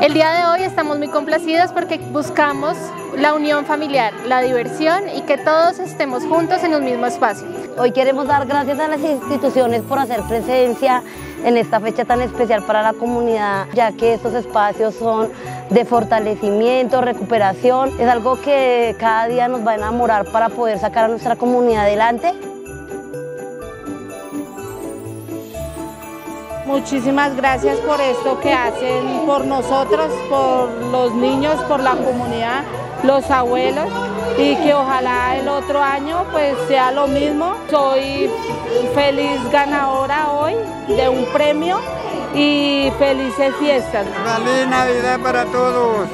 El día de hoy estamos muy complacidos porque buscamos la unión familiar, la diversión y que todos estemos juntos en un mismo espacio. Hoy queremos dar gracias a las instituciones por hacer presencia en esta fecha tan especial para la comunidad, ya que estos espacios son de fortalecimiento, recuperación, es algo que cada día nos va a enamorar para poder sacar a nuestra comunidad adelante. Muchísimas gracias por esto que hacen por nosotros, por los niños, por la comunidad, los abuelos y que ojalá el otro año pues sea lo mismo. Soy feliz ganadora hoy de un premio y felices fiestas. Feliz Navidad para todos.